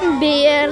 Een beer.